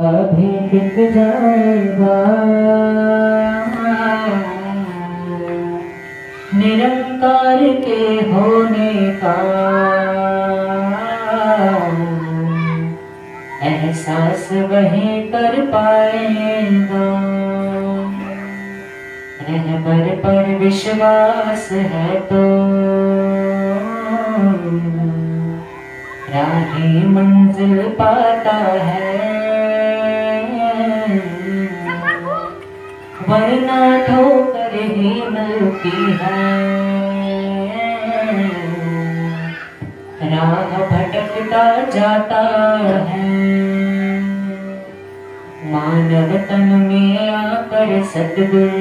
अभी बिक जाएगा निरंकार के होने का एहसास वही कर पाएगा। रहबर पर विश्वास है तो राही मंजिल पाता है। वरना ठोकर ही मिलती है। राह भटकता जाता है। मानव तन में आकर सतगुर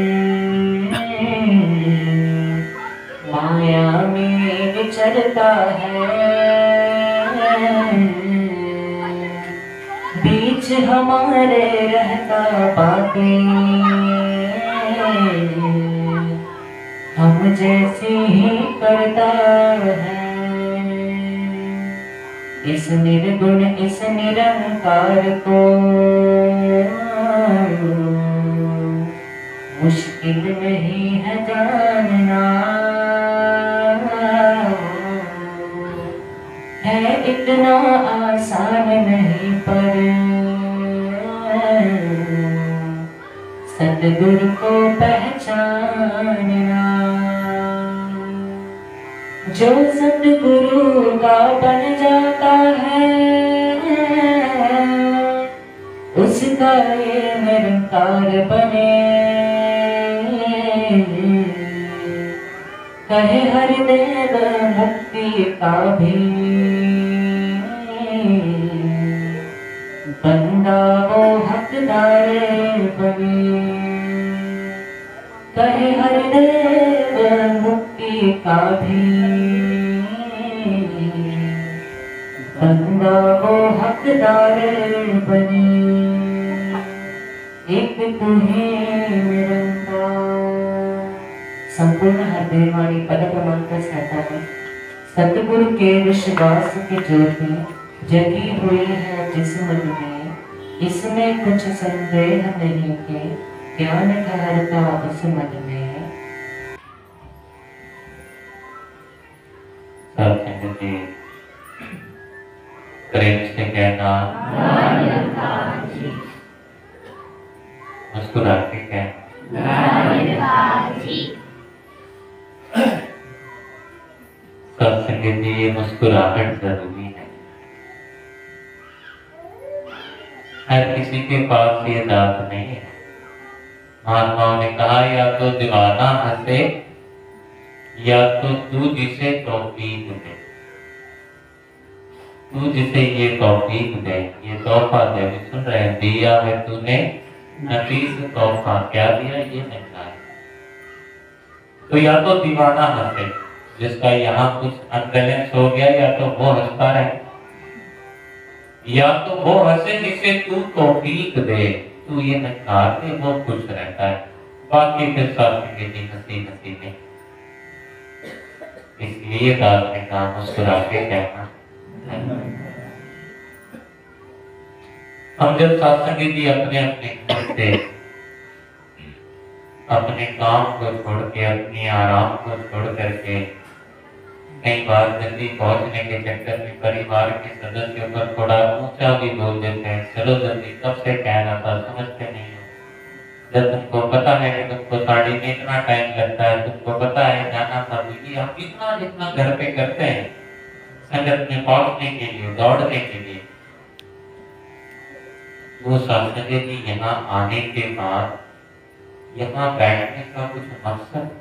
माया में विचरता है। बीच हमारे रहता पाते हम जैसे ही करता है। इस निर्गुण इस निरंकार को सदगुरु को पहचानना। जो सदगुरु का बन जाता है, उसका ये निरंकार बने। कहे हरिदेव मुक्ति का भी बंदा वो हकदार बने। कहे हरिदेव मुक्ति का भी। बंदा वो हकदार बने। एक तुम्हें निरंकार संपूर्ण हृदयवाणी पद क्रमांक सैतालीस सतगुरु के विश्वास की ज्योति जगी हुई है जिस मन में। इसमें कुछ संदेह नहीं के ज्ञान ठहरता उस मन में। सत्संग जी प्रेम से कहना। कहना सत्संग जी ये मुस्कुराहट ज़रूरी है। हर किसी के पास ये दात नहीं है। महात्माओं ने कहा या तो दीवाना हंसे या तो तू जिसे तौफीक दे। तू जिसे ये तौफीक दे, ये तोहफा दे अभी सुन रहे हैं, दिया है तूने, नफीस तोहफा, क्या दिया ये नहीं तो या तो दीवाना हंसे, जिसका यहाँ कुछ अनबैलेंस हो गया, या तो वो हंसता रहे। या तो वो हंसे जिसे तू तौफीक दे। तू ये नकार दे वो खुश रहता है। बाकी फिर साथ में हँसी हँसी में। इसलिए दास ने कहा मुस्कुरा के कहना हम जब सत्संग जी अपने अपने घर से अपने काम को छोड़ के, अपने आराम को छोड़ करके कई बार जल्दी पहुँचने के चक्कर में परिवार के सदस्यों पर थोड़ा ऊँचा भी बोल देते हैं चलो जल्दी, कब से कहना था, समझते नहीं हो जब तुमको पता है कि तुमको साड़ी में इतना टाइम लगता है, तुमको पता है जाना था दीदी हम इतना जितना घर पे करते हैं, संगत में पहुँचने के लिए, दौड़ने के लिए, वो सत्संग जी यहाँ आने के बाद, यहाँ बैठने का कुछ मकसद।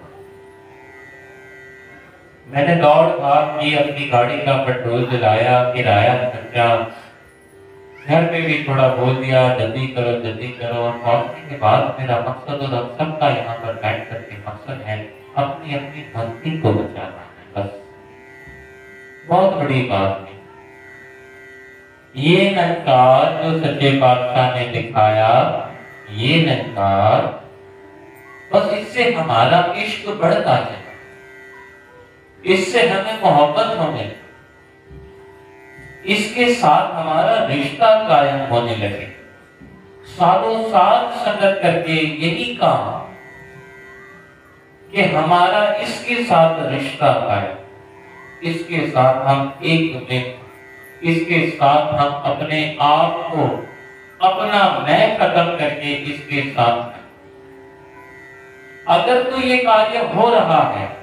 मैंने दौड़ भाग की अपनी गाड़ी का पेट्रोल जलाया किराया खर्चा। घर में भी थोड़ा बोल दिया, जल्दी करो जल्दी करो। और पहुँचने के बाद मेरा मकसद और हम सबका यहाँ पर बैठ करके मकसद है अपनी अपनी भक्ति को बचाना है, बस। बहुत बड़ी बात है। ये नकार जो सच्चे बादशाह ने दिखाया, ये नकार बस इससे हमारा इश्क बढ़ता है इससे हमें मोहब्बत होने लगे। इसके साथ हमारा रिश्ता कायम होने लगे। सालों साल संगत करके यही कहा कि हमारा इसके साथ रिश्ता कायम। इसके साथ हम एक दिन इसके साथ हम अपने आप को अपना मैं खत्म करके इसके साथ अगर तो ये कार्य हो रहा है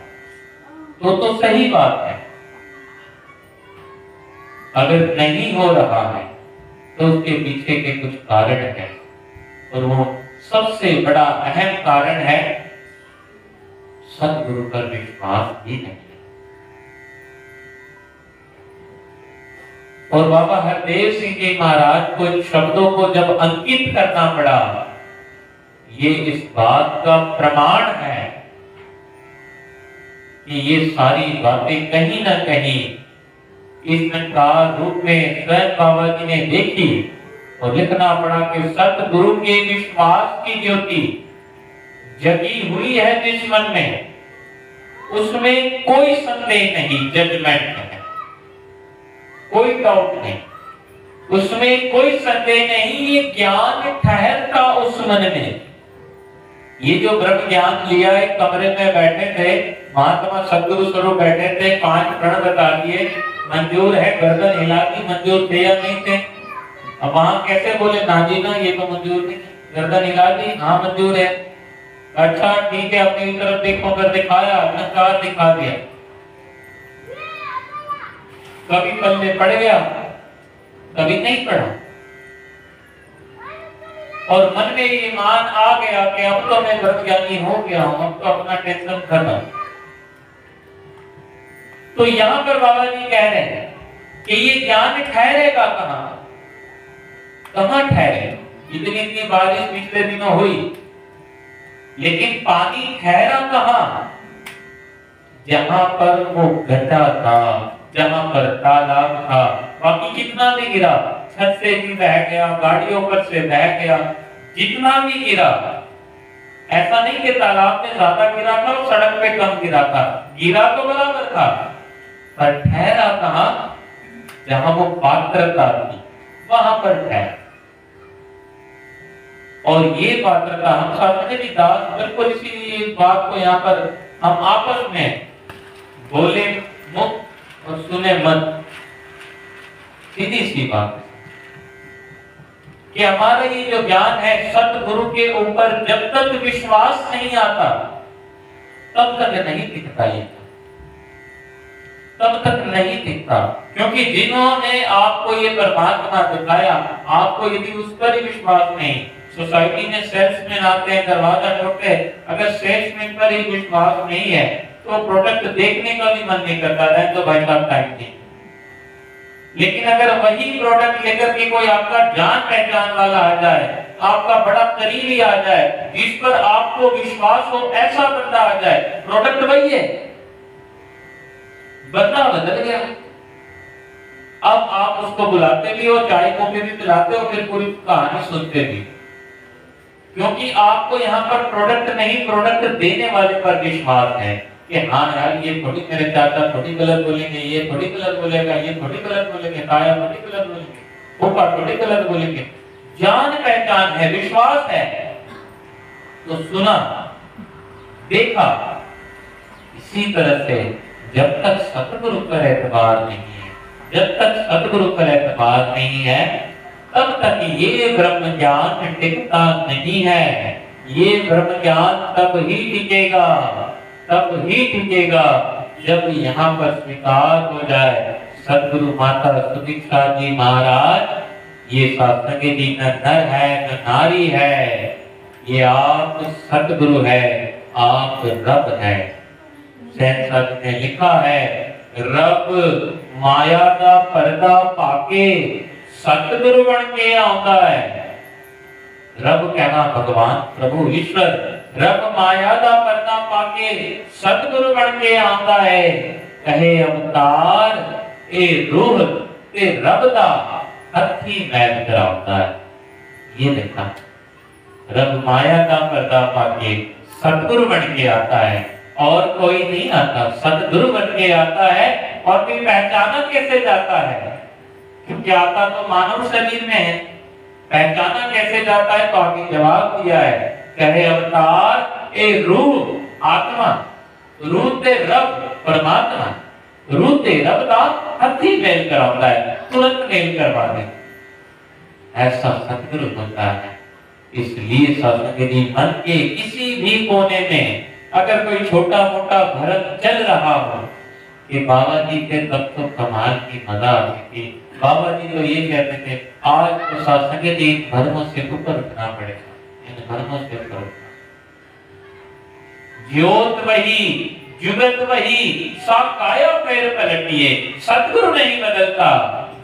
तो तो सही बात है। अगर नहीं हो रहा है तो उसके पीछे के कुछ कारण है। और वो सबसे बड़ा अहम कारण है, सदगुरु पर विश्वास ही नहीं और बाबा हरदेव सिंह जी महाराज को इन शब्दों को जब अंकित करना पड़ा, ये इस बात का प्रमाण है कि ये सारी बातें कहीं ना कहीं इस नकार रूप में स्वयं बाबा जी ने देखी और लिखना पड़ा कि सतगुरु के विश्वास की ज्योति जगी हुई है जिस मन में, उसमें कोई संदेह नहीं जजमेंट है। कोई डाउट नहीं। उसमें कोई संदेह नहीं, ये ज्ञान ठहरता उस मन में। ये जो ब्रह्म ज्ञान लिया एक कमरे में बैठे थे, महात्मा सदगुरु स्वरूप बैठे थे, पाँच प्रण बता दिए, मंजूर है, गर्दन हिला दी, मंजूर थे या नहीं थे। अब वहाँ कैसे बोले ना जी ना, ये तो मंजूर नहीं गर्दन हिला दी हाँ मंजूर है। अच्छा ठीक है, अपनी तरफ़ देखो कर दिखाया, अलंकार दिखा दिया। कभी पल्ले पड़ गया कभी नहीं पड़ा। और मन में ये ईमान आ गया कि अब तो मैं ब्रह्मज्ञानी हो गया हूँ, अब तो अपना टेंशन खत्म। तो यहाँ पर बाबा जी कह रहे हैं कि ये ज्ञान ठहरेगा कहा? कहाँ ठहरे? इतनी इतनी बारिश पिछले दिनों हुई, लेकिन पानी ठहरा कहाँ? जहाँ पर वो गड्ढा था, जहाँ पर तालाब था बाकी कितना भी गिरा, छत से भी बह गया, गाड़ियों पर से बह गया, जितना भी गिरा, ऐसा नहीं कि तालाब में ज़्यादा गिरा था और सड़क पे कम गिरा था। गिरा तो बराबर था, पर ठहरा कहा? जहाँ वो पात्रता थी, वहाँ पर ठहरा। और ये पात्रता हम सामने भी दास बिल्कुल इसी बात को यहाँ पर हम आपस में बोले मुक्त और सुने मत सीधी सी बात। कि हमारा ये जो ज्ञान है, सतगुरु के ऊपर जब तक विश्वास नहीं आता, तब तक नहीं दिखता ये। तब तक नहीं दिखता क्योंकि जिन्होंने आपको ये परमात्मा दिखाया, आपको यदि उस पर ही विश्वास नहीं, सोसाइटी में सेल्समैन आते हैं, दरवाज़ा ठोकते हैं, अगर सेल्समैन पर ही विश्वास नहीं है तो प्रोडक्ट देखने का भी मन नहीं करता है तो भाई साहब, टाइम नहीं लेकिन अगर वही प्रोडक्ट लेकर के कोई आपका जान पहचान वाला आ जाए, आपका बड़ा करीबी आ जाए, जिस पर आपको विश्वास हो, ऐसा बंदा आ जाए प्रोडक्ट वही है। बंदा बदल गया। अब आप उसको बुलाते भी हो, चाय कॉफ़ी भी पिलाते हो, फिर पूरी कहानी सुनते भी क्योंकि आपको यहाँ पर प्रोडक्ट नहीं प्रोडक्ट देने वाले पर विश्वास है। कि हाँ यार, ये थोड़ी मेरे चाचा थोड़ी गलत बोलेंगे, ये थोड़ी गलत बोलेगा, ये थोड़ी गलत बोलेंगे, ताया थोड़ी गलत बोलेंगे, फूफा थोड़ी गलत बोलेंगे। जान पहचान है, विश्वास है। तो सुना, देखा। इसी तरह से जब तक सतगुरु पर एतबार नहीं है, जब तक सतगुरु पर एतबार नहीं है, तब तक ये ब्रह्म ज्ञान टिकता नहीं है। ये ब्रह्म ज्ञान तब ही टिकेगा। तब ही टिकेगा जब यहाँ पर स्वीकार हो जाए, सदगुरु माता सुदीक्षा जी महाराज, ये सत्संग न नर है, न नारी है, ये आप सतगुरु है, आप रब है। ने लिखा है, रब माया का पर्दा पाके सतगुरु बन के आता है। रब कहना भगवान प्रभु ईश्वर। रब माया का पर्दा पाके सतगुरु बन के आता है। कहे अवतार, ए रूह ते रब दा हथी मैल कराता है। ये देखा, रब माया का पर्दा पाके सतगुरु बन के आता है। और कोई नहीं आता, सतगुरु बन के आता है और भी पहचाना कैसे जाता है? क्योंकि आता तो मानव शरीर में है। पहचाना कैसे जाता है तो आगे जवाब दिया है। कहे अवतार, ए रूप आत्मा रूप ते रब, परमात्मा रूप ते रब का हथी मेल कराता है, तुरंत मेल करवा दे। ऐसा सदगुरु होता है। इसलिए सदगुरु मन के किसी भी कोने में अगर कोई छोटा मोटा भरत चल रहा हो कि बाबा जी के तब तो कमाल की मज़ा आती बाबा जी तो ये कहते थे, आज तो सत्संग जी धर्मों से ऊपर उठना पड़ेगा। इन धर्मों से ऊपर ज्योत वही जुगत वही सब काया पैर पलटिए सदगुरु नहीं बदलता,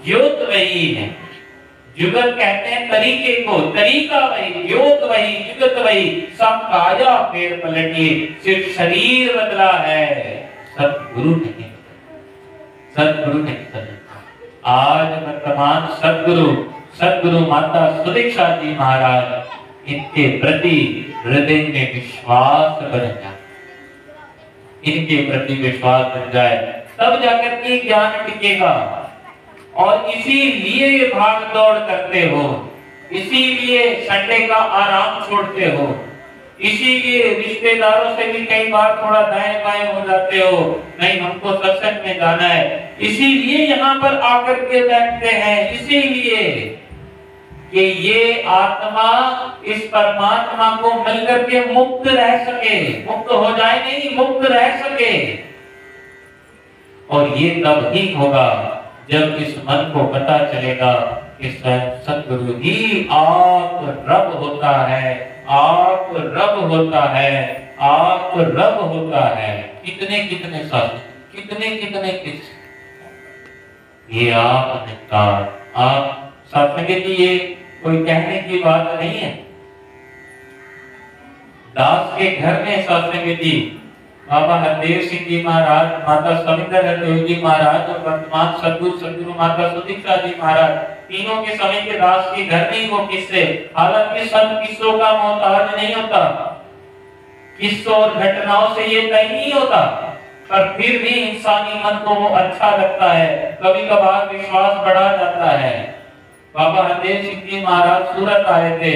ज्योत वही है। जुगत कहते हैं तरीके को, तरीका वही, ज्योत वही, जुगत वही, सब काया पेड़ पलटिए, सिर्फ़ शरीर बदला है सदगुरु नहीं सदगुरु नहीं बदलता। आज वर्तमान सदगुरु सदगुरु माता सुदीक्षा जी महाराज इनके प्रति हृदय में विश्वास बन जाए। इनके प्रति विश्वास बन जाए, तब जाकर के ज्ञान टिकेगा। और इसीलिए ये भाग दौड़ करते हो, इसीलिए संडे का आराम छोड़ते हो, इसीलिए रिश्तेदारों से भी कई बार थोड़ा दाएँ बाएँ हो जाते हो, नहीं, हमको सत्संग में जाना है। इसीलिए यहाँ पर आकर के बैठते हैं, इसीलिए कि ये आत्मा इस परमात्मा को मिलकर के मुक्त रह सके, मुक्त हो जाए नहीं, मुक्त रह सके। और ये तब ही होगा जब इस मन को पता चलेगा कि स्वयं सदगुरु ही आप रब होता है, आप रब होता है, आप रब होता है। कितने कितने शास्त्र कितने कितने किस ये आप अहंकार आप सत्संग जी ये कोई कहने की बात नहीं है। दास के घर में सत्संग जी बाबा हरदेव सिंह जी महाराज, माता सविंदर हरदेव जी महाराज और वर्तमान सदगुरु सदगुरु माता सुदीक्षा जी महाराज, तीनों के समय के दास के घर में ही वो किस्से? हालाँकि सब किस्सों का मोहताज नहीं होता। किस्सों और घटनाओं से ये तय नहीं होता, पर फिर भी इंसानी मन को वो अच्छा लगता है। कभी कभार विश्वास बढ़ा जाता है। बाबा हरदेव सिंह जी महाराज सूरत आए थे।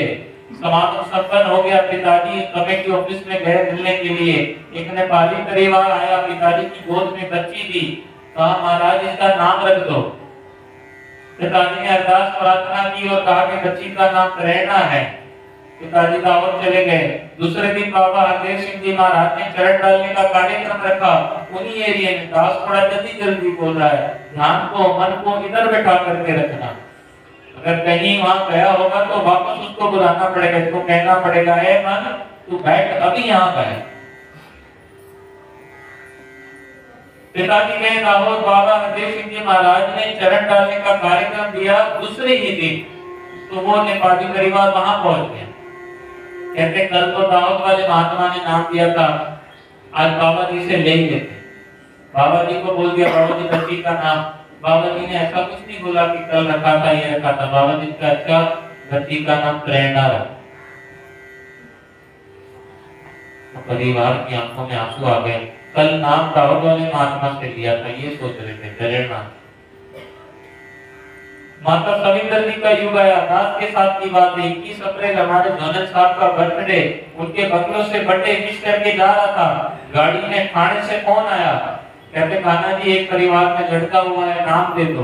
समागम संपन्न हो गया। पिताजी कमेटी ऑफ़िस में गए मिलने के लिए। एक नेपाली परिवार आया। पिताजी की गोद में बच्ची दी कहा, महाराज, इसका नाम रख दो। पिताजी ने अरदास प्रार्थना की और कहा कि बच्ची का नाम प्रेरणा है। पिताजी दावत चले गए। दूसरे दिन बाबा हरदेव सिंह जी महाराज ने चरण डालने का कार्यक्रम रखा। उन्हीं एरिया में दास थोड़ा जल्दी जल्दी बोल रहा है। ध्यान को, मन को इधर बैठा करके रखना। अगर कहीं वहाँ गया होगा तो वापस उसको बुलाना पड़ेगा, इसको कहना पड़ेगा, ए मन, तू बैठ, अभी यहाँ पर है। पिताजी गए दाहोद बाबा हरदेव सिंह जी महाराज ने चरण डालने का कार्यक्रम दिया दूसरे ही दिन। तो वो नेपाली परिवार वहाँ पहुँच गया कहते, कल तो दाऊद वाले महात्मा ने नाम दिया था, आज बाबा जी से ले लेते बाबा जी को बोल दिया, बाबा जी, बच्ची का नाम बाबा जी ने ऐसा कुछ नहीं बोला कि कल रखा था, ये रखा था। बाबा जी का अच्छा बच्ची का नाम प्रेरणा रखा तो परिवार की आँखों में आँसू आ गए। कल नाम दाऊद वाले महात्मा से लिया था, ये सोच रहे थे, प्रेरणा। माता सविंदर जी का युग आया। दास के साथ की बात है, इक्कीस अप्रैल हमारे जोनल साहब का बर्थडे, उनके बंगलों से बर्थडे विश करके जा रहा था। गाड़ी में थाने से फ़ोन आया? कहते कान्हा जी एक परिवार में लड़का हुआ है, नाम दे दो।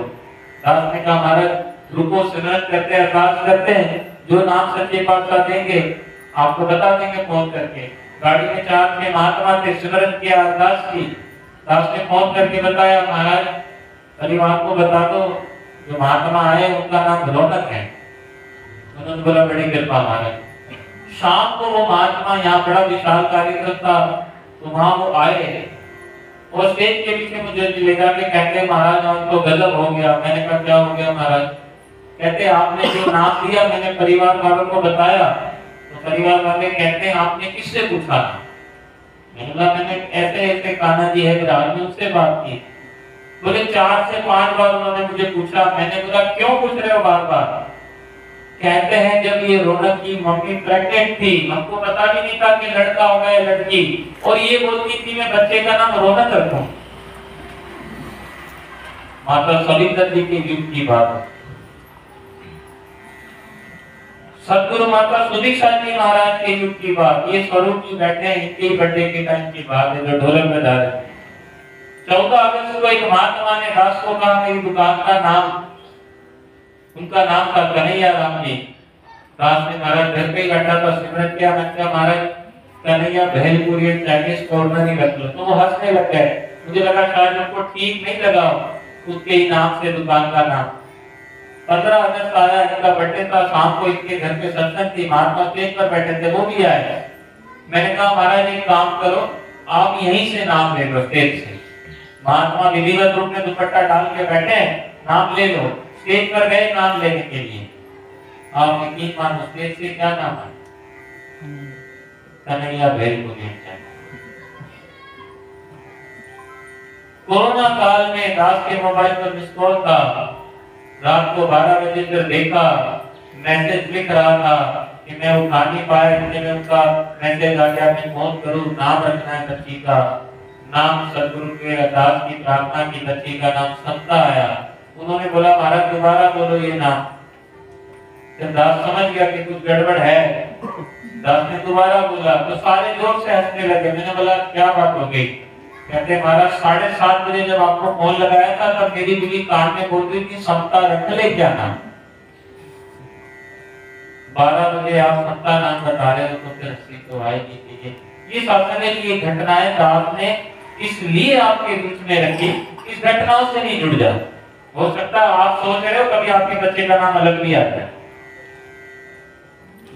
दास ने कहा, महाराज, रुको सिमरन करते हैं अरदास करते हैं, जो नाम सच्चे पातशाह देंगे, आपको बता देंगे फ़ोन करके। गाड़ी में चार छह महात्मा थे, सिमरन किया अरदास की। दास ने फ़ोन करके बताया, महाराज, परिवार को बता दो, जो महात्मा आए, उनका नाम रौनक है। उन्होंने बोला, बड़ी कृपा, महाराज। शाम को वो महात्मा यहाँ बड़ा विशाल कार्यक्रम था तो वहाँ वो आए और स्टेज के पीछे मुझे ले जाके कहते, महाराज उनको गजब हो गया। मैंने कहा, क्या हो गया, महाराज? कहते, आपने जो नाम दिया, मैंने परिवार वालों को बताया। तो परिवार वाले कहते, आपने किससे पूछा? मैंने बोला मैंने ऐसे ऐसे कान्हा जी है विराज में उससे बात की। बोले, चार से पाँच बार उन्होंने मुझे पूछा। मैंने बोला, क्यों पूछ रहे हो बार बार कहते हैं, जब ये रौनक की मम्मी प्रेग्नेंट थी, हमको पता भी नहीं था कि लड़का होगा या लड़की। और ये बोलती थी, मैं बच्चे का नाम रौनक रखूँ। माता सविंदर जी के युग की बात सदगुरु माता सुदीक्षा जी महाराज के युग की बात, ये स्वरूप जी बैठे हैं, इनके बर्थडे के टाइम की बात है, जो ढोलक बजा रहे चौदह अगस्त को एक महात्मा ने दास को कहा, मेरी दुकान का नाम उनका नाम था कन्हैया राम जी। दास ने महाराज घर पे बैठा था, सिमरन किया, मैं क्या महाराज, कन्हैया भेलपुरी चाइनीज़ कॉर्नर ही रख लो। तो वो हंसने लग गए। मुझे लगा, शायद उनको ठीक नहीं लगा उसके ही नाम से दुकान का नाम। पंद्रह अगस्त आया, इनका बर्थडे था, शाम को इनके घर पे सत्संग थी, महात्मा स्टेज पर बैठे थे, वो भी आए। मैंने कहा, महाराज, एक काम करो, आप यहीं से नाम ले लो स्टेज से। महात्मा विधिवत रूप में दुपट्टा डाल के बैठे, नाम ले लो। स्टेज पर गए नाम लेने के लिए। आप यकीन मानो स्टेज से क्या नाम है कन्हैया भेल को कोरोना काल में दास के मोबाइल पर मिस कॉल था। रात को 12 बजे फिर देखा। मैसेज लिख रहा था कि मैं उठा नहीं पाया इतने में उनका मैसेज आ गया। मैं फ़ोन करूँ नाम रखना है बच्ची का। नाम सदगुरु के दास की प्रार्थना की बच्ची का नाम समता आया। उन्होंने बोला, महाराज, दोबारा बोलो ये नाम। दास समझ गया कि कुछ गड़बड़ है, दास ने दोबारा बोला तो सारे ज़ोर से हंसने लगे। मैंने बोला, क्या बात हो गई? कहते, महाराज, साढ़े सात बजे जब आपको फ़ोन लगाया था, तब मेरी बीवी कान में बोल रही थी समता रख ले क्या नाम? बारह बजे आप समता नाम बता रहे हो तो फिर हँसी तो आएगी कि ये शासन ये घटनाएँ दास ने इसलिए आपके बीच में रखी, इस घटनाओं से नहीं जुड़ जा हो सकता है आप सोच रहे हो कभी आपके बच्चे का नाम अलग नहीं आता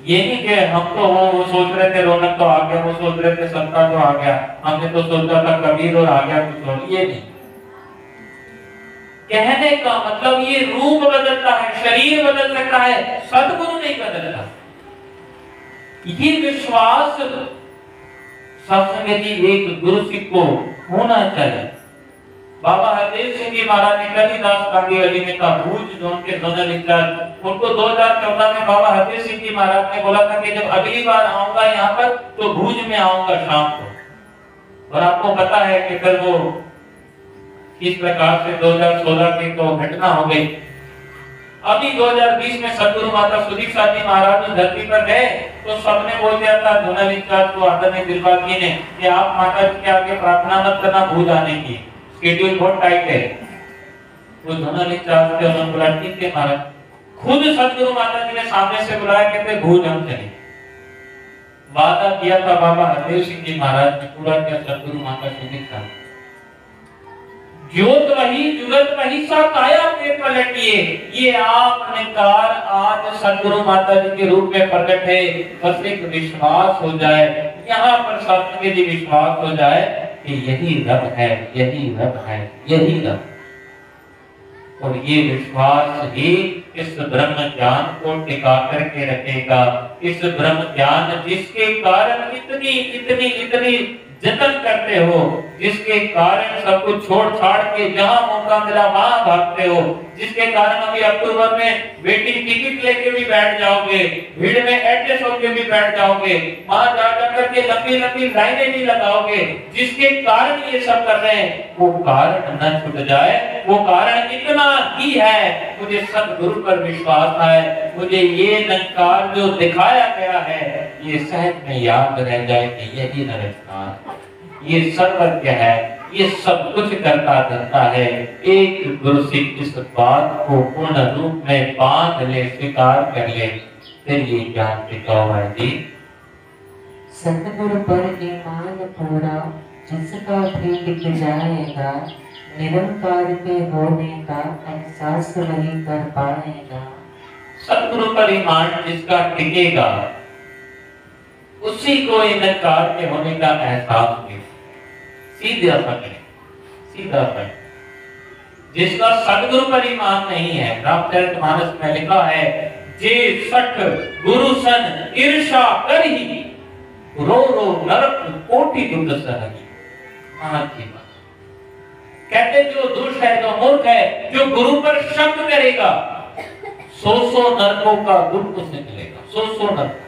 ये नहीं कि हम तो वो, वो सोच रहे थे रौनक तो आ गया वो सोच रहे थे संता तो आ गया। हमने तो सोचा था कबीर और आ गया कुछ और। ये नहीं। कहने का मतलब ये रूप बदलता है शरीर बदल सकता है सदगुरु नहीं बदलता। ये विश्वास सत्संग एक गुरु सिख को होना चाहिए। बाबा हरदेव सिंह जी महाराज ने कलीदास गांधी अली का भूज, जो उनके जोनल इंचार्ज उनको 2014 में बाबा हरदेव सिंह जी महाराज ने बोला था कि जब अगली बार आऊँगा यहाँ पर तो भूज में आऊँगा शाम को। और आपको पता है कि फिर वो किस प्रकार से 2016 की तो घटना हो गई। अभी 2020 में सदगुरु माता सुदीप साथी महाराज जो धरती पर गए तो सबने बोल दिया था इंचार्ज को आदरणीय दिलबाग जी ने कि आप माता जी के आगे प्रार्थना मत करना, भूज आने की। शेड्यूल बहुत टाइट है। वो दोनों ने चार से उन्होंने बोला ठीक है महाराज। खुद सदगुरु माता जी ने सामने से बुलाया, कहते भूज हम चले वादा किया था बाबा हरदेव सिंह जी महाराज ने, पूरा किया सदगुरु माता सुनित था ज्योत वही, जुगत वही सा काया पे पलटिए ये आपने कार आज सदगुरु माता जी के रूप में प्रकट है। बस एक विश्वास हो जाए, यहाँ पर सत्संग जी विश्वास हो जाए कि यही रब है, यही रब है, यही रब। और ये विश्वास ही इस ब्रह्म ज्ञान को टिका करके रखेगा। इस ब्रह्म ज्ञान जिसके कारण इतनी इतनी इतनी जतन करते हो, जिसके कारण सब कुछ छोड़ छाड़ के जहाँ मौका मिला वहाँ भागते हो, जिसके कारण अभी अक्टूबर में वेटिंग टिकट लेके भी बैठ जाओगे, भीड़ में एडजस्ट होके भी बैठ जाओगे, वहाँ जा जाकर करके लंबी लंबी लाइनें नहीं लगाओगे, जिसके कारण ये सब कर रहे हैं, वो कारण न छूट जाए, वो कारण इतना ही है, मुझे सब गुरु पर विश्वास है, मुझे ये नकार जो दिखाया गया है, ये सहज में याद रह जाए कि यही नरस्कार ये सर्वज्ञ है, ये सब कुछ करता धरता है। एक गुरु सिख इस बात को पूर्ण रूप में बाँध ले, स्वीकार कर ले। फिर ये ज्ञान टिकाऊ है जी। सतगुरु पर ईमान पूरा, जिसका भी टिक जाएगा, निरंकार के होने का एहसास वही कर पाएगा। सतगुरु पर ईमान जिसका टिकेगा, उसी को इनकार के होने का एहसास सीधा पकड़े सीधा पकड़े जिसका सदगुरु पर नहीं है, रामचरित मानस में लिखा है, जे सठ गुरु सन ईर्षा कर ही रो रो नरक कोटि दुख सहगी की कहते जो दुष्ट है, जो मूर्ख है, जो गुरु पर शक करेगा सौ सौ नरकों का दुख उसे मिलेगा। सौ सौ नरक।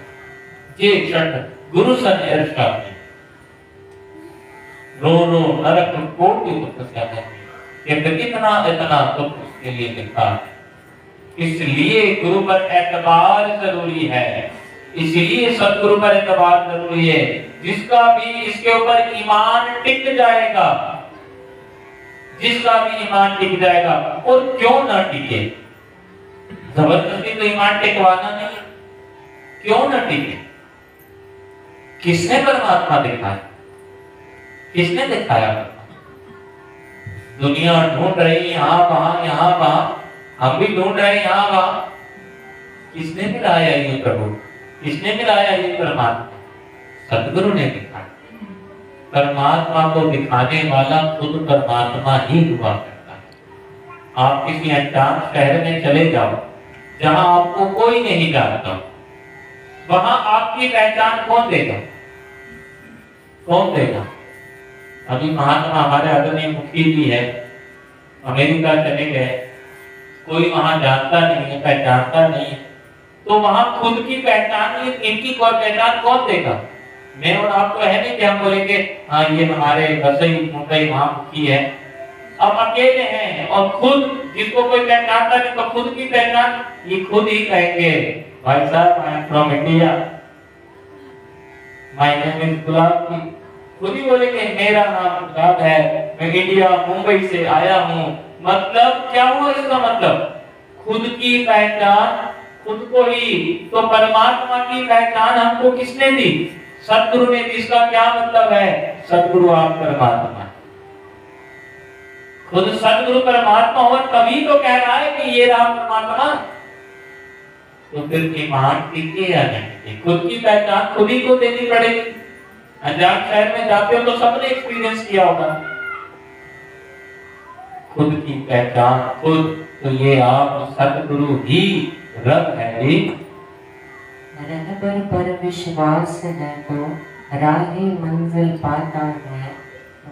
जे सठ गुरु सन ईर्षा की रो रो नरक कोटि दुख सहगी कहते इतना इतना दुख उसके लिए लिखा है। इसलिए गुरु पर एतबार ज़रूरी है। इसलिए सदगुरु पर एतबार ज़रूरी है। जिसका भी इसके ऊपर ईमान टिक जाएगा, जिसका भी ईमान टिक जाएगा, और क्यों ना टिके? ज़बरदस्ती तो ईमान टिकवाना नहीं क्यों ना टिके? किसने परमात्मा दिखाया? किसने दिखाया? दुनिया ढूंढ रही यहाँ वहाँ यहाँ वहाँ। हम भी ढूंढ रहे यहाँ वहाँ। किसने मिलाया ये प्रभु? किसने मिलाया ये परमात्मा? सदगुरु ने दिखाया। परमात्मा को दिखाने वाला खुद परमात्मा ही हुआ करता है। आप किसी अनजान शहर में चले जाओ जहाँ आपको कोई नहीं जानता। वहाँ आपकी पहचान कौन देगा? कौन देगा? अभी महात्मा हमारे आदरणीय मुखी जी है। अमेरिका चले गए। कोई वहाँ जानता नहीं है, पहचानता नहीं तो वहाँ खुद की पहचान इनकी कोई पहचान कौन देगा? मैं और आपको है नहीं कि हम बोलेंगे हाँ ये हमारे वसई मुंबई वहाँ की है। अब अकेले हैं और खुद जिसको कोई पहचानता नहीं तो खुद की पहचान ये खुद ही कहेंगे, भाई साहब I am from India my name is Gulab की खुद ही बोलेंगे, मेरा नाम गुलाब है, मैं इंडिया मुंबई से आया हूँ। मतलब क्या हुआ इसका मतलब? खुद की पहचान, खुद को ही। तो परमात्मा की पहचान हमको किसने दी? सदगुरु ने दी। इसका क्या मतलब है? सदगुरु आप परमात्मा खुद सदगुरु परमात्मा हो तभी तो कह रहा है कि ये राम परमात्मा तो फिर ईमान टिके या नहीं खुद की पहचान खुद ही को देनी पड़ेगी। अनजान शहर में जाते हो तो सबने एक्सपीरियंस किया होगा। खुद की पहचान खुद तो ये आप सतगुरु ही रब है। जी रहबर पर विश्वास है तो राही मंजिल पाता है।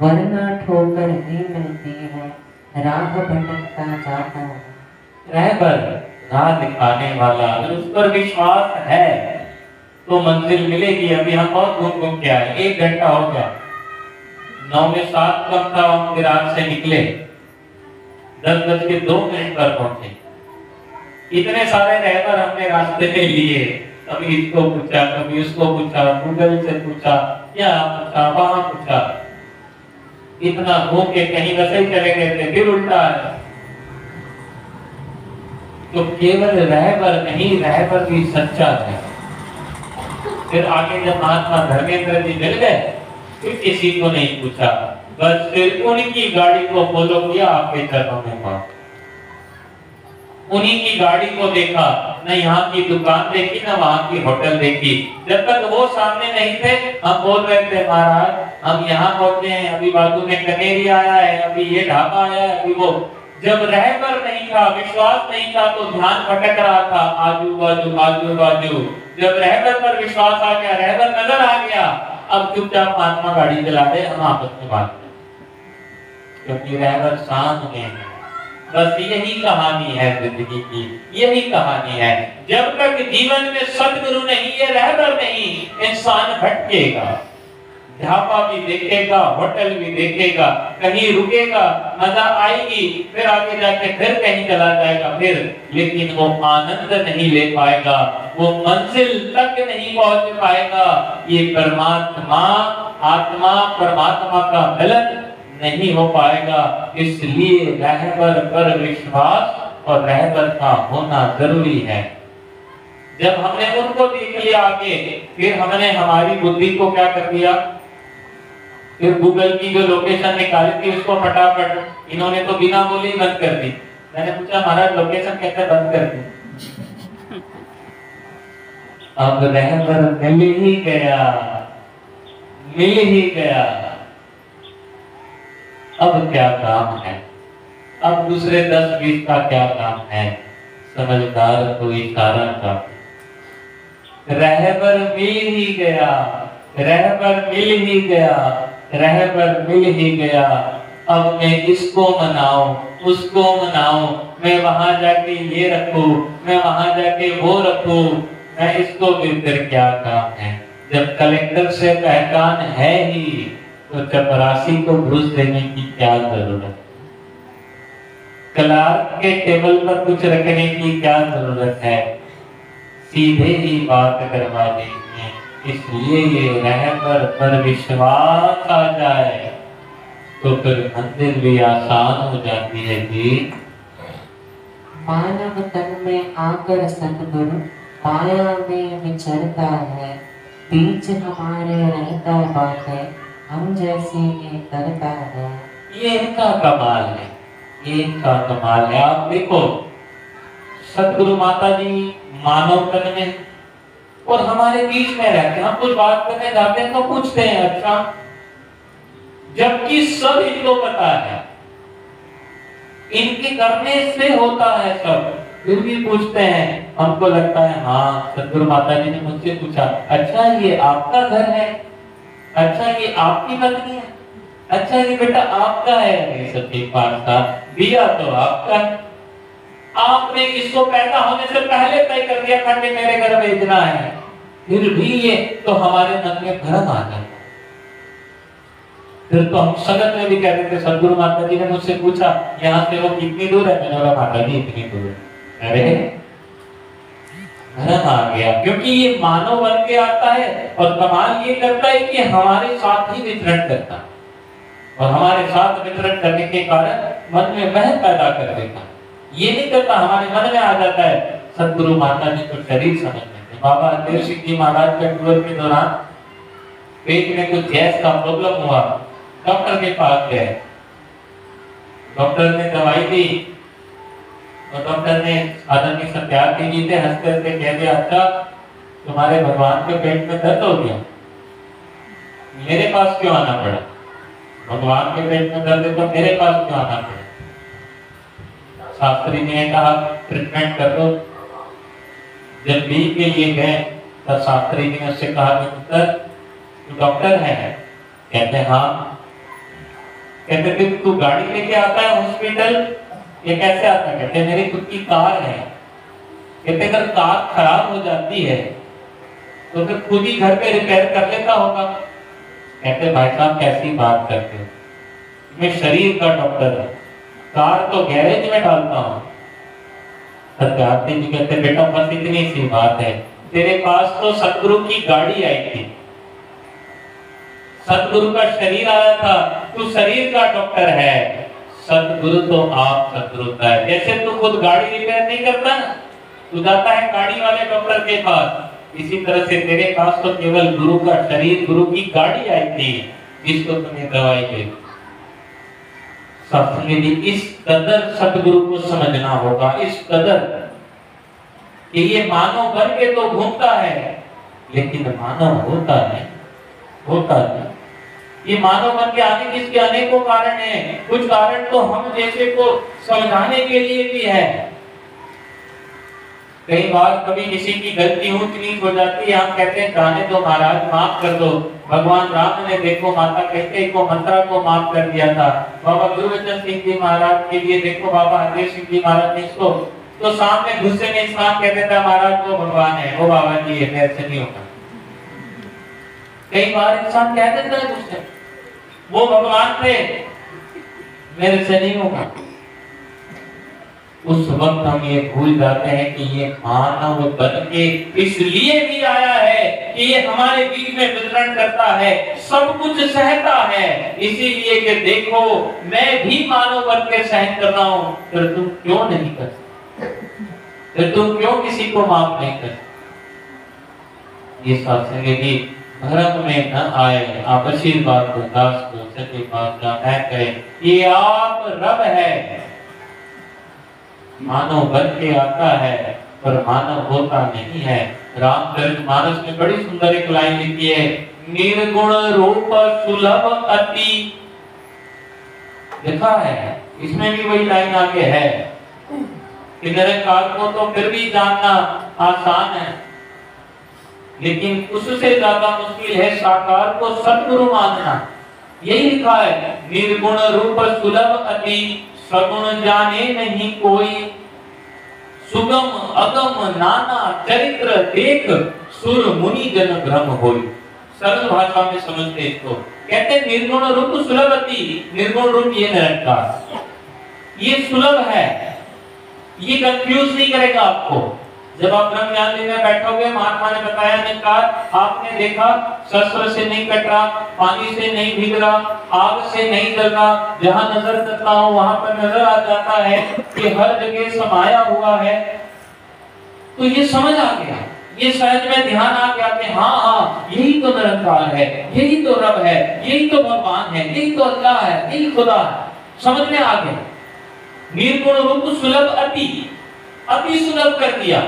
वरना ठोकर ही मिलती है, राह भटकता जाता है। रहबर राह दिखाने वाला अगर उस पर विश्वास है तो मंजिल मिलेगी। अभी हम बहुत घूम घूम के आए। एक घंटा हो गया। नौ में सात कब था हम विराट से निकले। दस बज के दो मिनट पर पहुँचे। इतने सारे रहबर हमने रास्ते में लिए। कभी इसको पूछा कभी उसको पूछा, गूगल से पूछा या पूछा, वहाँ पूछा। इतना घूम के कहीं वैसे ही चले गए थे, फिर उल्टा है तो केवल रहबर नहीं रहबर भी सच्चा है। फिर आगे जब महात्मा धर्मेंद्र जी मिल गए, फिर किसी को नहीं पूछा। बस फिर उनकी गाड़ी को फॉलो किया आपके चरणों में उन्हीं की गाड़ी को देखा न यहाँ की दुकान देखी, न वहाँ की होटल देखी। जब तक वो सामने नहीं थे, हम बोल रहे थे, महाराज, हम यहाँ पहुँचे हैं। अभी बाजू में कनेरी आया है, अभी ये ढाबा आया है, अभी वो जब रहबर नहीं था, विश्वास नहीं था तो ध्यान भटक रहा था, आजू बाजू आजू बाजू। जब रहबर पर विश्वास आ गया रहबर नज़र आ गया, अब चुपचाप महात्मा गाड़ी चला रहे हम आपस में बात क्योंकि रहबर शांत में बस यही कहानी है ज़िंदगी की, यही कहानी है। जब तक जीवन में सदगुरु नहीं है रहबर नहीं, इंसान भटकेगा। ढाबा भी देखेगा, होटल भी देखेगा, कहीं रुकेगा, मज़ा आएगी, फिर आगे जाके फिर कहीं चला जाएगा, फिर। लेकिन वो आनंद नहीं ले पाएगा, वो मंजिल तक नहीं पहुँच पाएगा। ये परमात्मा, आत्मा, परमात्मा का मिलन नहीं हो पाएगा। इसलिए रहबर पर विश्वास और रहबर का होना ज़रूरी है। जब हमने उनको देख लिया आगे, फिर हमने हमारी बुद्धि को क्या कर दिया? फिर गूगल की जो लोकेशन निकाली थी, उसको फटाफट इन्होंने तो बिना बोले बंद कर दी। मैंने पूछा, महाराज लोकेशन कैसे बंद कर दी? अब रहबर मिल ही गया। मिल ही गया। अब क्या काम है? अब दूसरे दस बीस का क्या काम है? समझदार को इशारा का? रहबर मिल ही गया, रहबर मिल ही गया, रहबर मिल ही गया। अब मैं इसको मनाऊं, उसको मनाऊं, मैं वहाँ जाके ये रखू, मैं वहाँ जाके वो रखू, मैं इसको फिर क्या काम है? जब कलेक्टर से पहचान है ही तो चपरासी को घुस देने की क्या ज़रूरत? क्लार्क के टेबल पर कुछ रखने की क्या ज़रूरत है? सीधे ही बात करवा देंगे। इसलिए ये रहबर पर विश्वास आ जाए। तो फिर मंदिर भी आसान हो जाती है जी। मानव तन में आकर सतगुरु माया में विचरता है। बीच हमारे रहता बात है। हम जैसे ये करता है। ये इनका कमाल है। ये इनका कमाल है। आप देखो, सतगुरु माता जी मानव तन में और हमारे बीच में रहते हैं। हम कुछ बात करने जाते हैं तो पूछते हैं अच्छा? जबकि सब इनको पता है। इनके करने से होता है सब। फिर भी पूछते हैं, हमको लगता है हाँ सतगुरु माता जी ने मुझसे पूछा अच्छा ये आपका घर है? अच्छा ये आपकी पत्नी है। अच्छा ये बेटा आपका है। सच्ची पाठशाला दिया तो आपका। आपने इसको पैदा होने से पहले तय कर दिया था कि मेरे घर भेजना है। फिर भी ये तो हमारे मन में भ्रम आ जाता फिर तो हम सगत में भी कहते थे, सदगुरु माता जी ने मुझसे पूछा, यहाँ से वो कितनी दूर है? मैंने बोला, माता जी, इतनी दूर है। अरे भ्रम आ गया। क्योंकि ये मानव बन के आता है और कमाल ये करता है कि हमारे साथ ही वितरण करता और हमारे साथ वितरण करने के कारण मन में वह पैदा कर देता ये नहीं करता, हमारे मन में आ जाता है, सदगुरु माता जी को शरीर समझ लेते बाबा हरदेव सिंह जी महाराज के टूर के दौरान पेट में कुछ गैस का प्रॉब्लम हुआ। डॉक्टर के पास गए। डॉक्टर ने दवाई दी। और डॉक्टर ने आदमी सत्यार्थी जी थे हँसते हँसते कह दिया अच्छा तुम्हारे भगवान के पेट में दर्द हो गया। मेरे पास क्यों आना पड़ा? भगवान के पेट में दर्द है तो मेरे पास क्यों आना पड़ा? शास्त्री ने कहा ट्रीटमेंट कर दो। जब बी के लिए गए, तब शास्त्री ने उससे कहा कि पुत्र तू डॉक्टर है। कहते हाँ। कहते तू गाड़ी लेके आता है हॉस्पिटल? ये कैसे आता है? कहते मेरी खुद की कार है। कहते अगर कार खराब हो जाती है तो फिर खुद ही घर पे रिपेयर कर लेता होगा। कहते भाई साहब, कैसी बात करते मैं शरीर का डॉक्टर हूँ। कार तो गैरेज में डालता हूँ। सत्यार्थी जी कहते बेटा, बस इतनी सी बात है। तेरे पास तो सतगुरु की गाड़ी आई थी। सतगुरु का शरीर आया था। तू शरीर का डॉक्टर है। सतगुरु तो आप का है। जैसे तू खुद गाड़ी रिपेयर नहीं करता ना तू जाता है गाड़ी वाले डॉक्टर के पास। इसी तरह से तेरे पास तो केवल गुरु का शरीर, गुरु की गाड़ी आई थी, जिसको तुम्हें दवाई दी। शास्त्री इस कदर सतगुरु को समझना होगा, इस कदर कि ये मानव बन के तो घूमता है, लेकिन मानव होता है होता है। ये मानव मन के के इसके अनेकों कारण हैं? कुछ कारण तो हम जैसे को समझाने के लिए भी है। कई बार कभी किसी की गलती नीच हो जाती है, हम कहते हैं, जाने दो महाराज, माफ़ कर दो। भगवान राम ने देखो, माता कहते को मंत्रा को माफ़ कर दिया था। बाबा गुरुवचन सिंह जी महाराज के लिए देखो, बाबा हरदेव सिंह जी महाराज ने इसको तो सामने गुस्से में इंसान कह देता महाराज, वो भगवान है, वो बाबा जी है मेरे से नहीं होगा कई बार इंसान कह देता है गुस्से। वो भगवान थे। मेरे से नहीं होगा। उस वक्त हम ये भूल जाते हैं कि ये मानव बन के इसलिए भी आया है कि ये हमारे बीच में वितरण करता है, सब कुछ सहता है। इसीलिए कि देखो, मैं भी मानव बन के सहन कर रहा हूँ, फिर तुम क्यों नहीं कर फिर तुम क्यों किसी को माफ़ नहीं कर ये सत्संग की धर्म में न आए आप आशीर्वाद को दास को सच्ची बात का मैं कहे, ये आप रब है। मानव बन के आता है, पर मानव होता नहीं है। रामचरित मानस में बड़ी सुंदर एक लाइन लिखी है, निर्गुण रूप सुलभ अति। लिखा है, इसमें भी वही लाइन आगे है। कि निरंकार को तो फिर भी जानना आसान है। लेकिन उससे ज़्यादा मुश्किल है साकार को सदगुरु मानना। यही लिखा है, निर्गुण रूप सुलभ अति, सगुण जाने नहीं कोई। सुगम, अगम, नाना, चरित्र, देख, सुर, मुनि, जन, भ्रम होई सरल भाषा में समझते इसको। कहते निर्गुण रूप सुलभति निर्गुण रूप ये निरंकार। ये सुलभ है। ये कंफ्यूज नहीं करेगा आपको। जब आप ब्रह्म ज्ञान लेने बैठोगे, महात्मा ने बताया, ने कहा, आपने देखा, शस्त्र से नहीं कट रहा पानी से नहीं भीग रहा आग से नहीं जल रहा जहाँ नज़र करता हूँ, वहाँ पर नज़र आ जाता है कि हर जगह समाया हुआ है। तो ये समझ आ गया। ये सहज में ध्यान आ गया कि हाँ हाँ यही तो निरंकार है, यही तो रब है, यही तो भगवान है, यही तो अल्लाह है, यही खुदा है। समझ में आ गया। निर्गुण रूप सुलभ अति। अति सुलभ कर दिया।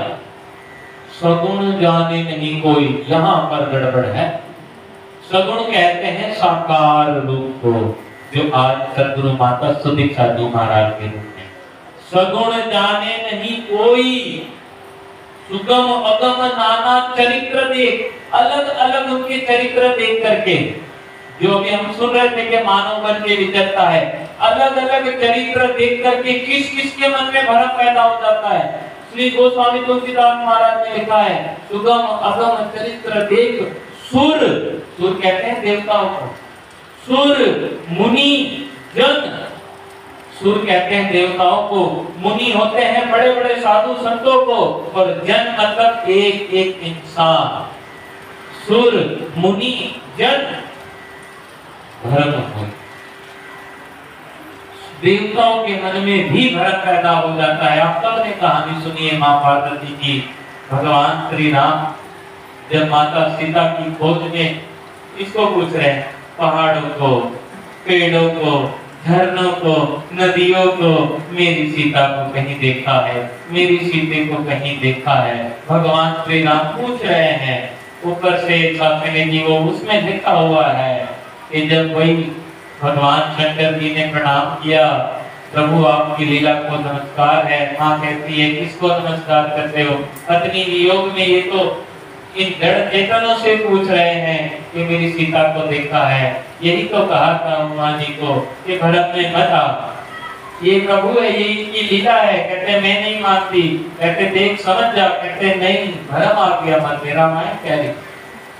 सगुण जाने नहीं कोई यहाँ पर गड़बड़ है। सगुण कहते हैं, साकार रूप को, जो आज सदगुरु माता सुदीक्षा साधु महाराज के रूप में। सगुण जाने नहीं कोई। सुगम अगम नाना चरित्र देख अलग अलग उनके चरित्र देख करके जो अभी हम सुन रहे थे कि मानव बन के विचरता है। अलग अलग चरित्र देख करके किस किस के मन में भरम पैदा हो जाता है। श्री गोस्वामी तुलसीदास महाराज ने लिखा है, सुगम अगम चरित्र देख सुर सुर कहते हैं देवताओं को। सुर, मुनि, जन। सुर कहते हैं देवताओं को। मुनि होते हैं बड़े बड़े साधु संतों को और जन मतलब एक एक इंसान। सुर, मुनि, जन। भरम हो देवताओं के मन में भी भरम पैदा हो जाता है। आप सबने कहानी सुनी है माँ पार्वती की। भगवान श्री राम जब माता सीता की खोज में इसको पूछ रहे पहाड़ों को, पेड़ों को, झरनों को, नदियों को, मेरी सीता को कहीं देखा है, मेरी सीते को कहीं देखा है। भगवान श्री राम पूछ रहे हैं, ऊपर से शास्त्री जी वो उसमें लिखा हुआ है। कि जब वही भगवान शंकर जी ने प्रणाम किया, प्रभु आपकी लीला को नमस्कार है। माँ कहती है, किसको नमस्कार करते हो? पत्नी वियोग में ये तो इन जड़ चेतनों से पूछ रहे हैं कि मेरी सीता को देखा है। यही तो कहा था हनुमान जी को कि भरत ने बता ये प्रभु है, ये इनकी लीला है। कहते, मैं नहीं मानती। कहते, देख, समझ जा। कहते, नहीं, भरम आ गया मन मेरा माए कह रही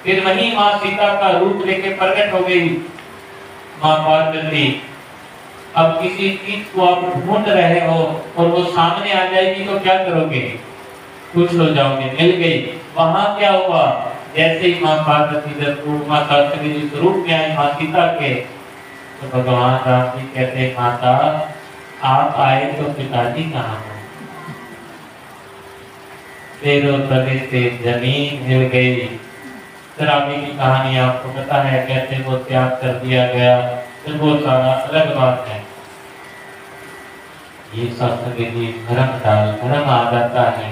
फिर वही माँ सीता का रूप लेके प्रकट हो गई। माँ पार्वती अब किसी चीज़ को आप ढूंढ रहे हो और वो सामने आ जाएगी तो क्या करोगे? खुश हो जाओगे, मिल गई। वहाँ क्या हुआ? जैसे ही माँ पार्वती जब माँ सरस्वती जी स्वरूप में आई माँ सीता के तो भगवान राम जी कहते माता, आप आए तो पिताजी कहाँ हैं? पैरों तले से ज़मीन हिल गई। शराबी की कहानी आपको पता है कैसे वो त्याग कर दिया गया। तो वो सारा अलग बात है। ये सत्संग जी भ्रम डाल, भ्रम आ जाता है।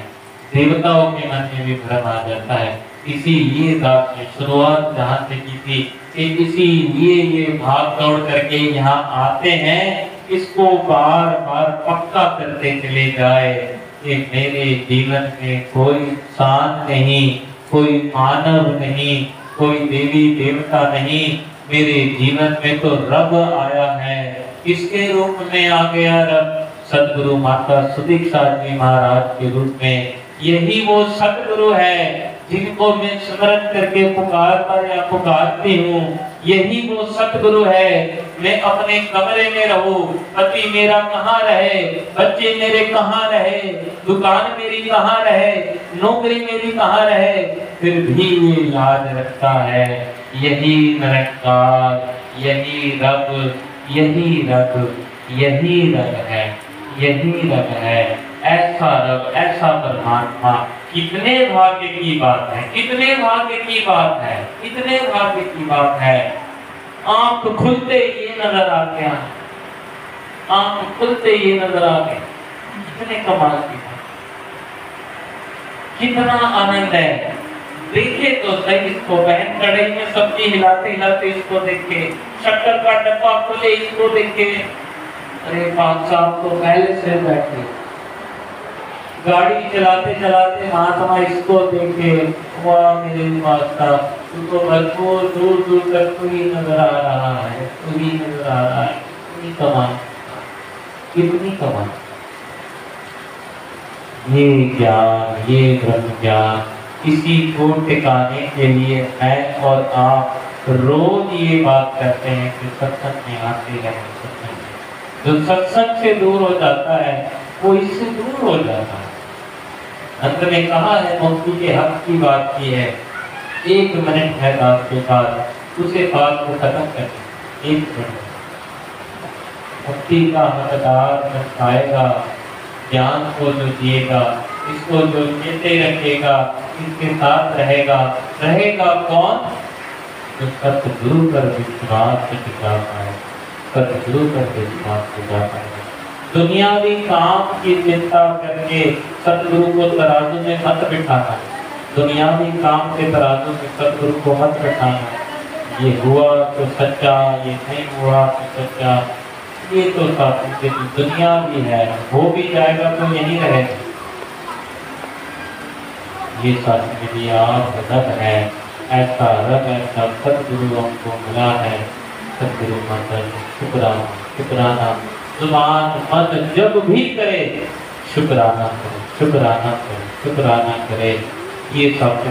देवताओं के मन में भी भ्रम आ जाता है। इसीलिए ने शुरुआत जहाँ से की थी कि इसीलिए ये भाग दौड़ करके यहाँ आते हैं, इसको बार बार पक्का करते चले जाए कि मेरे जीवन में कोई इंसान नहीं। कोई मानव नहीं, कोई देवी देवता नहीं, मेरे जीवन में तो रब आया है। इसके रूप में आ गया रब? सदगुरु माता सुदीक्षा जी महाराज के रूप में। यही वो सदगुरु है जिनको मैं स्मरण करके पुकारता या पुकारती हूँ, यही वो सतगुरु है। मैं अपने कमरे में रहूँ, पति मेरा कहाँ रहे, बच्चे मेरे कहाँ रहे, दुकान मेरी कहाँ रहे, नौकरी मेरी कहाँ रहे, फिर भी ये याद रखता है, यही निरंकार, यही रब यही रब यही रब है, यही रब है, ऐसा रब, ऐसा परमात्मा। कितने भाग्य की बात है, कितने भाग्य की बात है, कितने भाग्य की बात है। आँख खुलते ये नज़र आ गया आँख खुलते ये नज़र आ गया कितने कमाल की बात। कितना आनंद है। देखे तो सही, इसको बहन कड़ाई में सब्ज़ी हिलाते हिलाते इसको देखे। शक्कर का डब्बा खुले, इसको देखे। अरे बाप साहब तो पहले से बैठे। गाड़ी चलाते चलाते महात्मा इसको देखे वाह मेरे माता तुमको भरपूर दूर दूर तक तू ही नज़र आ रहा है तू ही नज़र आ रहा है। कितनी कमाल। कितनी कमाल। ये ज्ञान, ये ब्रह्म ज्ञान इसी को टिकाने के लिए है और आप रोज ये बात करते हैं कि सत्संग में आते हैं, सत्संग जो सत्संग से दूर हो जाता है, वो इससे दूर हो जाता है। अंत ने कहा है मुक्ति के हक की बात की है। एक मिनट है बात के बाद उसे बात को खत्म कर। एक मिनट। मुक्ति का हकदार पाएगा ज्ञान को जो जिएगा, इसको जो चेते रखेगा, इसके साथ रहेगा रहेगा कौन? जो सतगुरु पर विश्वास से टिका पाए, सतगुरु पर विश्वास से टिका पाए। दुनियावी काम की चिंता करके सतगुरु को तराजू में मत बिठाना। दुनियावी काम के तराजू में सतगुरु को मत बिठाना। ये हुआ तो सच्चा, ये नहीं हुआ तो सच्चा। ये तो साथी दुनिया भी है वो भी जाएगा तो यही रहेगा। ये साथी आप रब है, ऐसा रब, ऐसा सदगुरु हमको मिला है। सदगुरु माता शुक्राना शुक्राना। ज़ुबान मत जब भी करे, शुक्राना करे शुक्राना करे शुक्राना करे। ये सब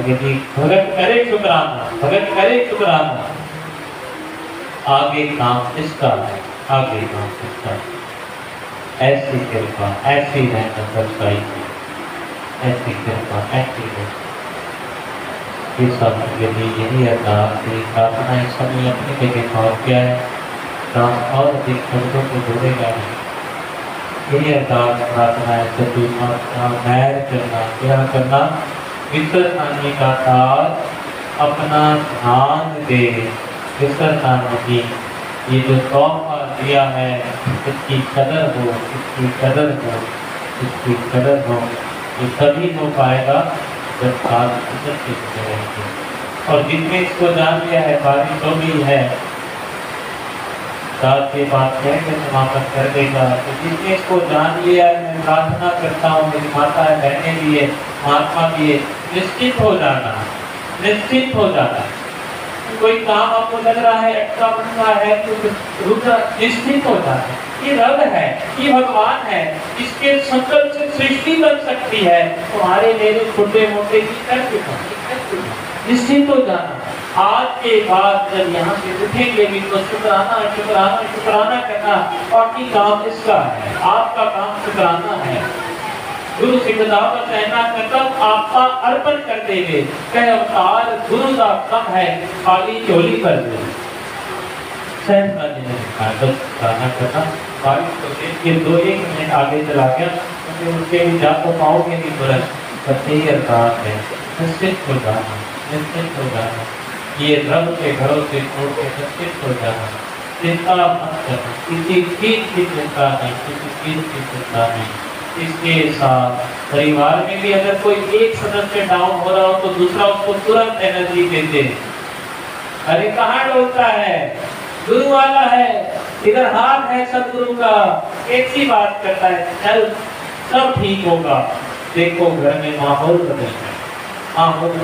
भगत करे शुक्राना, भगत करे शुक्राना। आगे काम इसका है? आगे बढ़ सकता है? ऐसी कृपा, ऐसी रहना बरसाई की। ऐसी कृपा, ऐसी ये सब के यही अरदास प्रार्थना इस समय अपनी जगह पहुँच गया है। राम और अधिक शब्दों को जोड़ेगा यही अरदास प्रार्थना है सभी मैर करना क्या करना विसर आने का तार अपना ध्यान दे विसर आने की ये जो तोहफा दिया है इसकी कदर हो इसकी कदर हो इसकी कदर हो ये तभी हो पाएगा जब साथ सच्चे रहेंगे और जिसने इसको जान लिया है, बारिश हो गई है। साथ के बात कह के समापन कर देगा तो जिसने इसको जान लिया है मैं प्रार्थना करता हूँ मेरी माता है बहने लिए महात्मा लिए निश्चित हो जाना निश्चित हो जाता जाना कोई काम आपको लग रहा है बन रहा है तो रुद्र निश्चित हो जाता है ये रब है ये भगवान है इसके संकल्प से सृष्टि बन सकती है तुम्हारे मेरे छोटे मोटे की निश्चित हो जाना। आज के बाद जब यहाँ से उठेंगे तो शुक्राना शुक्राना शुक्राना करना बाकी काम इसका है, आपका काम शुक्राना है। गुरु सिखदावत कहना कदम आपका अर्पण कर देंगे। कह, अवतार गुरु का कम है, खाली चोली पर दे। को देख के दो एक मिनट आगे चला गया। भी जा तो पाओगे नहीं अरदास है। निश्चित निश्चित ये रब के घरों से छोड़ के निश्चित हो। जाना चिंता मत करना किसी चीज़ की चिंता नहीं, किसी चीज़ की चिंता नहीं। इसके साथ परिवार में भी अगर कोई एक सदस्य डाउन हो रहा हो तो दूसरा उसको तुरंत एनर्जी देते अरे कहाँ डोलता है? गुरु वाला है। इधर हाथ है सदगुरु का। एक ही बात करता है, चल, सब ठीक होगा। देखो, घर में माहौल बदल माहौल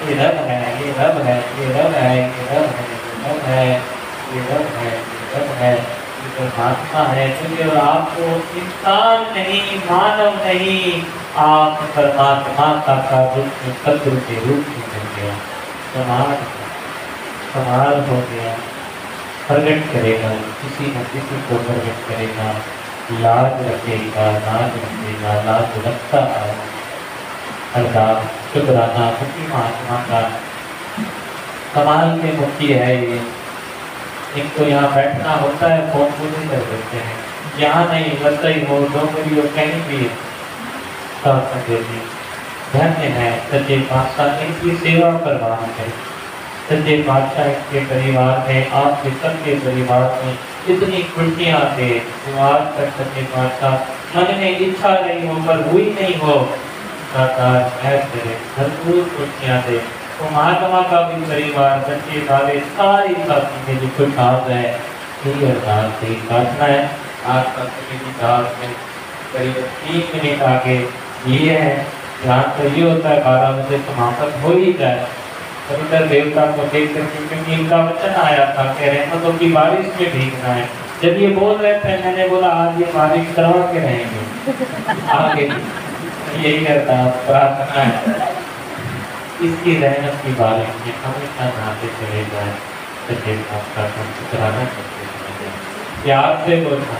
ये रब है ये रब है ये रब है ये रब है ये रब है ये रब है ये रब है परमात्मा है क्योंकि और आपको इंसान नहीं मानव नहीं आप परमात्मा का रूप के रूप में हो गया समाज समाज हो गया प्रकट करेगा किसी न किसी को प्रकट करेगा लाज रखेगा लाज रखेगा लाज रखता है अरदास शुक्राना मुक्ति महात्मा का। कमाल के मुक्ति है ये। एक तो यहाँ बैठना होता है, फ़ोन को नहीं कर देते हैं। यहाँ नहीं लगता ही हो डोंगरी हो कहीं भी धन्य है, सच्चे बादशाह इनकी सेवा करवाना है सच्चे बादशाह के परिवार में आपके सबके परिवार में इतनी खुशियाँ थे आज तक सच्चे बादशाह, मन में इच्छा नहीं हो, पर हुई नहीं हो। दे तो महात्मा का भी परिवार बच्चे वाले सारी साथी के जो कुछ हाथ है यही अरदास थी प्रार्थना है आज का दास में करीब तीन मिनट आगे ये है यहाँ तो ये होता है बारह बजे समापन हो ही जाए कविता देवता को देख करके क्योंकि इनका वचन आया था कि रहमतों की बारिश में भीगना है। जब ये बोल रहे थे मैंने बोला आज ये बारिश करवा के रहेंगे आगे यही करता प्रार्थना है। इसकी रहमत की बारे में हमेशा नाते चले जाए सच्चे आपका कराना करते चले जाए प्यार से बोलना।